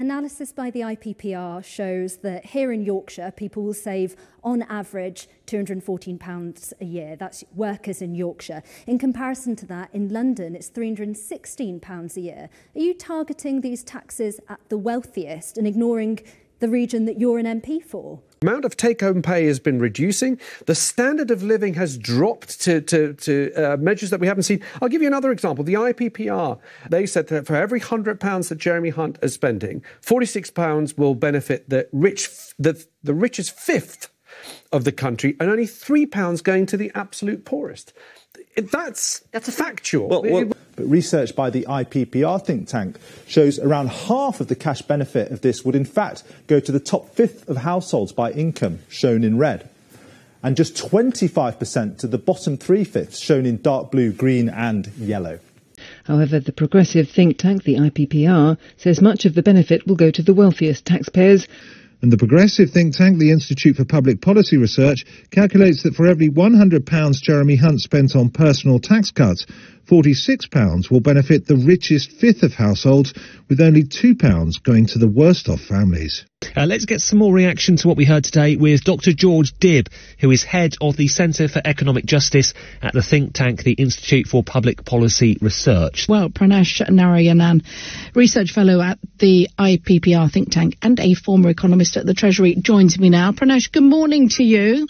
Analysis by the IPPR shows that here in Yorkshire, people will save on average £214 a year. That's workers in Yorkshire. In comparison to that, in London, it's £316 a year. Are you targeting these taxes at the wealthiest and ignoring the region that you're an MP for? amount of take home pay has been reducing. The standard of living has dropped to, to, to uh, measures that we haven't seen. I'll give you another example. The IPPR, they said that for every £100 that Jeremy Hunt is spending, £46 will benefit the, rich, the, the richest fifth of the country and only £3 going to the absolute poorest. That's, that's a factual. Well, well, but research by the IPPR think tank shows around half of the cash benefit of this would in fact go to the top fifth of households by income, shown in red, and just 25% to the bottom three fifths, shown in dark blue, green, and yellow. However, the progressive think tank, the IPPR, says much of the benefit will go to the wealthiest taxpayers. And the progressive think tank, the Institute for Public Policy Research, calculates that for every £100 Jeremy Hunt spent on personal tax cuts, £46 will benefit the richest fifth of households, with only £2 going to the worst off families. Uh, let's get some more reaction to what we heard today with Dr. George Dibb, who is head of the Centre for Economic Justice at the think tank, the Institute for Public Policy Research. Well, Pranesh Narayanan, research fellow at the IPPR think tank and a former economist at the Treasury, joins me now. Pranesh, good morning to you.